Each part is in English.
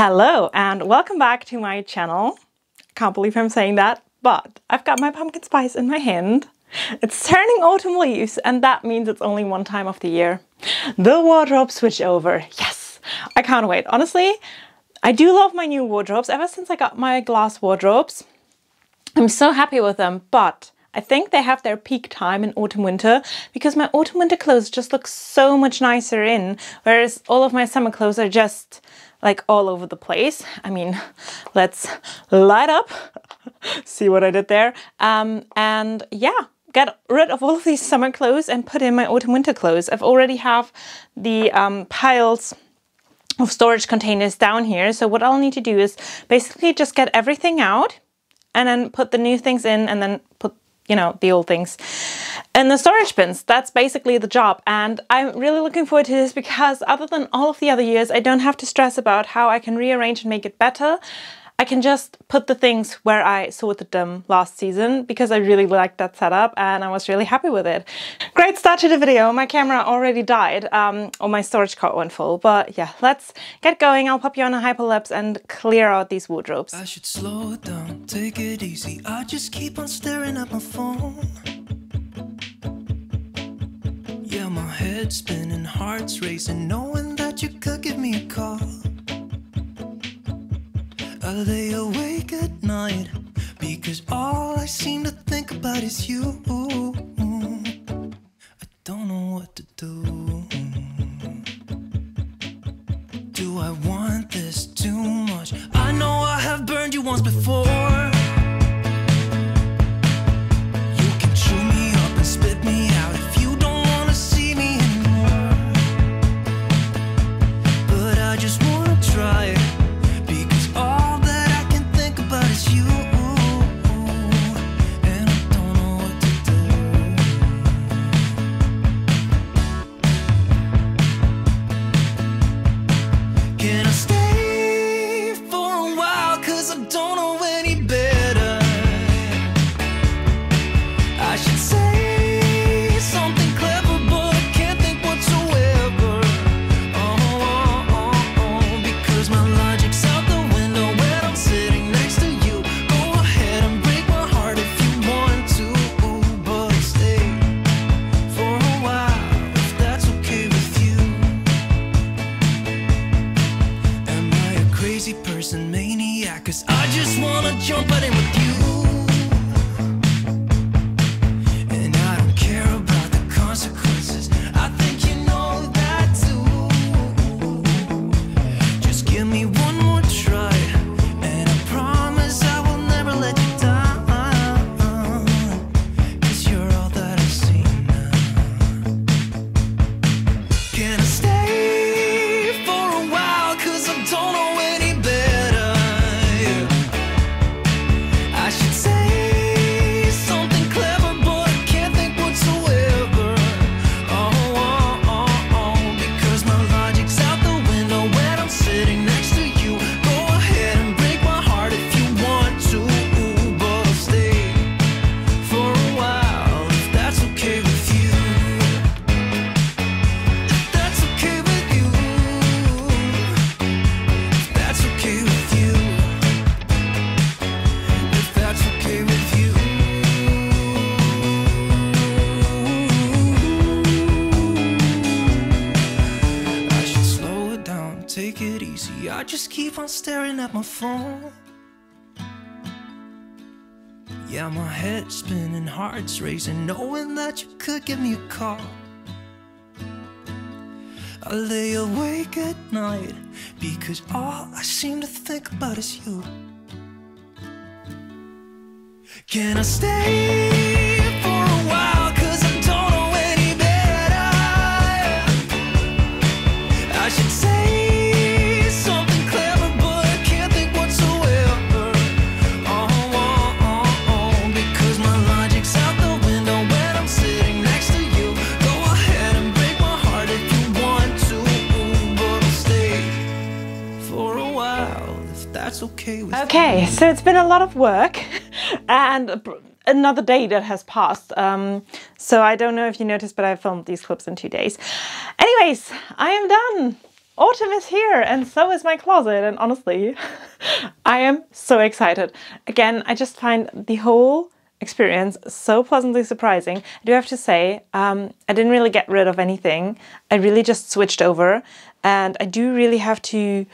Hello and welcome back to my channel. Can't believe I'm saying that, but I've got my pumpkin spice in my hand. It's turning autumn leaves and that means it's only one time of the year. The wardrobe switch over. Yes, I can't wait. Honestly, I do love my new wardrobes ever since I got my glass wardrobes. I'm so happy with them, but I think they have their peak time in autumn winter because my autumn winter clothes just look so much nicer in, whereas all of my summer clothes are just like all over the place. I mean, let's light up, see what I did there. Um, and yeah, get rid of all of these summer clothes and put in my autumn winter clothes. I've already have the um, piles of storage containers down here. So what I'll need to do is basically just get everything out and then put the new things in and then put you know, the old things. And the storage bins, that's basically the job. And I'm really looking forward to this because other than all of the other years, I don't have to stress about how I can rearrange and make it better. I can just put the things where I sorted them last season because I really liked that setup and I was really happy with it. Great start to the video. My camera already died um, or my storage card went full. But yeah, let's get going. I'll pop you on a hyperlapse and clear out these wardrobes. I should slow it down, take it easy. I just keep on staring at my phone. Yeah, my head's spinning, heart's racing, knowing that you could give me a call. I lay awake at night because all I seem to think about is you. Keep on staring at my phone. Yeah, my head's spinning, heart's racing, knowing that you could give me a call. I lay awake at night because all I seem to think about is you. Can I stay so it's been a lot of work and another day that has passed. Um, so I don't know if you noticed, but I filmed these clips in two days. Anyways, I am done. autumn is here and so is my closet. And honestly, I am so excited. Again, I just find the whole experience so pleasantly surprising. I do have to say, um, I didn't really get rid of anything. I really just switched over, and I do really have to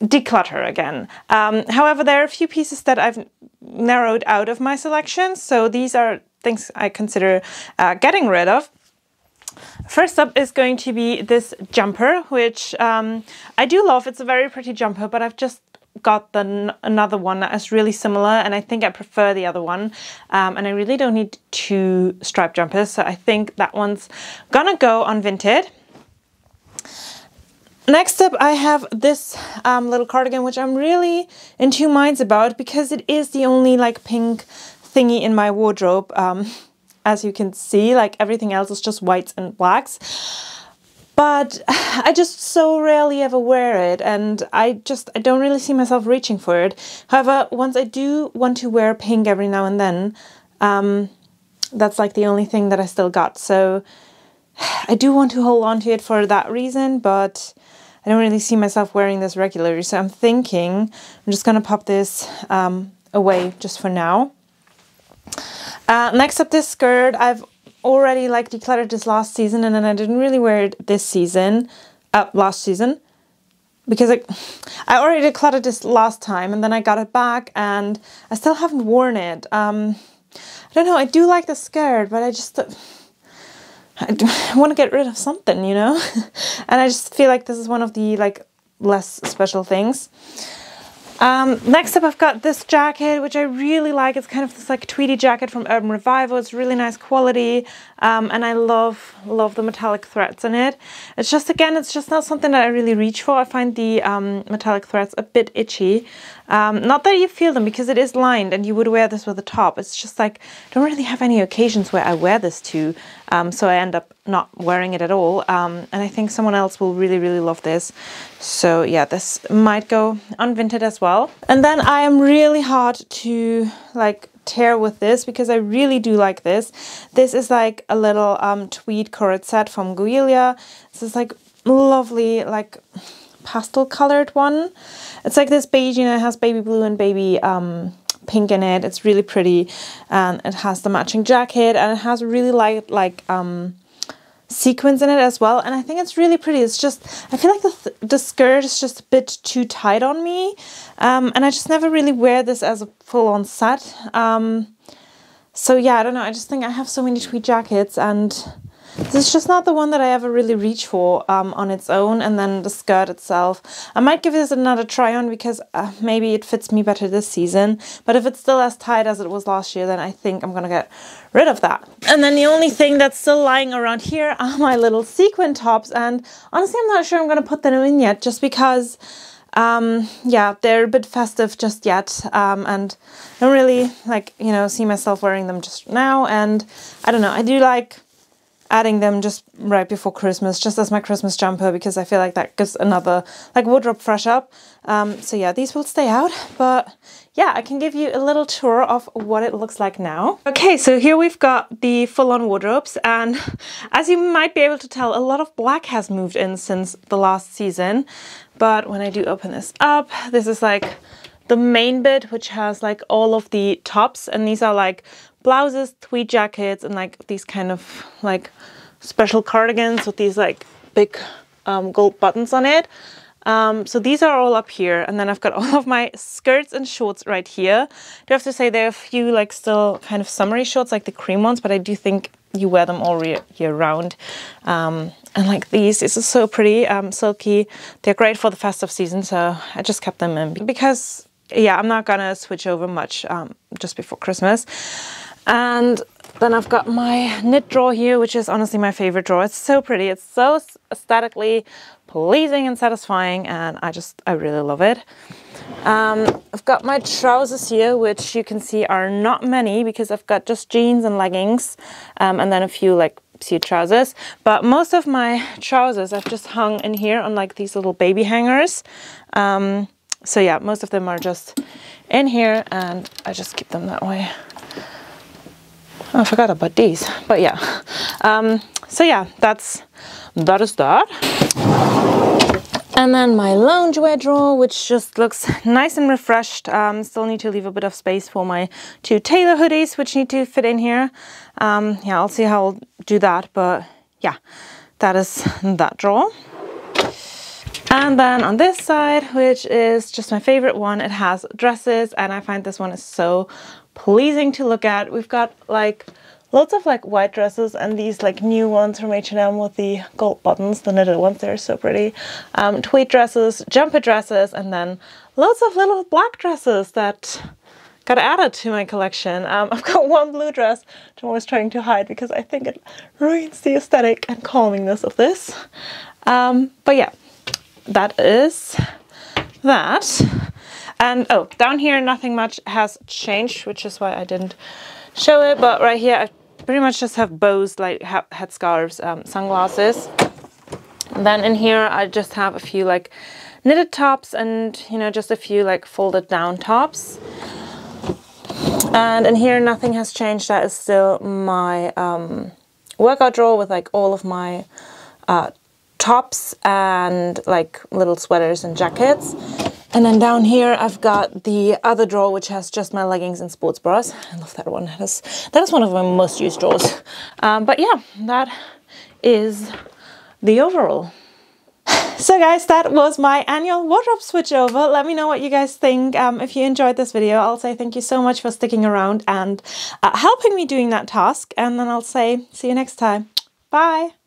declutter again. Um, however, there are a few pieces that I've narrowed out of my selection, so these are things I consider uh, getting rid of. First up is going to be this jumper, which um, I do love. It's a very pretty jumper, but I've just got the another one that is really similar, and I think I prefer the other one. Um, and I really don't need two stripe jumpers, so I think that one's gonna go on Vinted. Next up, I have this um, little cardigan, which I'm really in two minds about because it is the only like pink thingy in my wardrobe. Um, as you can see, like everything else is just whites and blacks. But I just so rarely ever wear it, and I just I don't really see myself reaching for it. However, once I do want to wear pink every now and then, um, that's like the only thing that I still got. So I do want to hold on to it for that reason, but I don't really see myself wearing this regularly. So I'm thinking I'm just gonna pop this um, away just for now. Uh, next up, this skirt. I've already like decluttered this last season, and then I didn't really wear it this season, uh, last season, because I, I already decluttered this last time, and then I got it back, and I still haven't worn it. Um, I don't know. I do like the skirt, but I just. I, I want to get rid of something, you know? and I just feel like this is one of the like less special things. Um, next up, I've got this jacket, which I really like. It's kind of this like tweedy jacket from Urban Revivo. It's really nice quality, um, and I love love the metallic threads in it. It's just again, it's just not something that I really reach for. I find the um, metallic threads a bit itchy. Um, not that you feel them because it is lined, and you would wear this with a top. It's just like I don't really have any occasions where I wear this to, um, so I end up not wearing it at all. Um, and I think someone else will really really love this. So yeah, this might go on Vinted as well. And then I am really hard to like tear with this because I really do like this. This is like a little um, tweed corset set from Guilia. This is like lovely like pastel colored one. It's like this beige and it has baby blue and baby um, pink in it. It's really pretty and it has the matching jacket and it has really light like um, sequins in it as well and i think it's really pretty. It's just i feel like the, th- the skirt is just a bit too tight on me um, and i just never really wear this as a full-on set um, so yeah i don't know i just think i have so many tweed jackets and this is just not the one that i ever really reach for um, on its own and then the skirt itself i might give this another try on because uh, maybe it fits me better this season but if it's still as tight as it was last year then i think i'm gonna get rid of that and then the only thing that's still lying around here are my little sequin tops and honestly i'm not sure i'm gonna put them in yet just because um, yeah, they're a bit festive just yet, um, and I don't really like you know see myself wearing them just now. And I don't know, I do like adding them just right before Christmas, just as my Christmas jumper, because I feel like that gives another like wardrobe fresh up. Um, so yeah, these will stay out, but yeah, I can give you a little tour of what it looks like now. Okay, so here we've got the full-on wardrobes, and as you might be able to tell, a lot of black has moved in since the last season. But when I do open this up, this is like the main bit, which has like all of the tops, and these are like blouses, tweed jackets, and like these kind of like special cardigans with these like big um, gold buttons on it. Um, so these are all up here, and then I've got all of my skirts and shorts right here. I do have to say there are a few like still kind of summery shorts, like the cream ones, but I do think you wear them all year, round. Um, and like these, this is so pretty, um, silky. They're great for the festive season, so I just kept them in because yeah, I'm not gonna switch over much um, just before Christmas. And then I've got my knit drawer here, which is honestly my favorite drawer. It's so pretty. It's so aesthetically pleasing and satisfying, and I just I really love it. Um, I've got my trousers here, which you can see are not many because I've got just jeans and leggings, um, and then a few like suit trousers. But most of my trousers I've just hung in here on like these little baby hangers. Um, so yeah, most of them are just in here, and I just keep them that way. Oh, I forgot about these, but yeah. Um, so yeah, that's that is that. And then my loungewear drawer, which just looks nice and refreshed. Um, still need to leave a bit of space for my two Tala hoodies, which need to fit in here. Um, yeah, I'll see how I'll do that, but yeah, that is that drawer. And then on this side, which is just my favorite one, it has dresses and I find this one is so pleasing to look at. We've got like lots of like white dresses and these like new ones from H&M with the gold buttons, the knitted ones, they're so pretty. Um, tweed dresses, jumper dresses, and then lots of little black dresses that got added to my collection. Um, I've got one blue dress which I'm always trying to hide because I think it ruins the aesthetic and calmingness of this. Um, but yeah, that is that. And oh, down here nothing much has changed, which is why I didn't show it. But right here I pretty much just have bows, like headscarves, um, sunglasses. And then in here I just have a few like knitted tops and you know just a few like folded down tops. And in here nothing has changed. That is still my um, workout drawer with like all of my uh, tops and like little sweaters and jackets. And then down here I've got the other drawer which has just my leggings and sports bras. I love that one. That is, that is one of my most used drawers. Um, but yeah, that is the overall. So guys, that was my annual wardrobe switch over. Let me know what you guys think. Um, if you enjoyed this video, I'll say thank you so much for sticking around and uh, helping me doing that task. And then I'll say see you next time. Bye.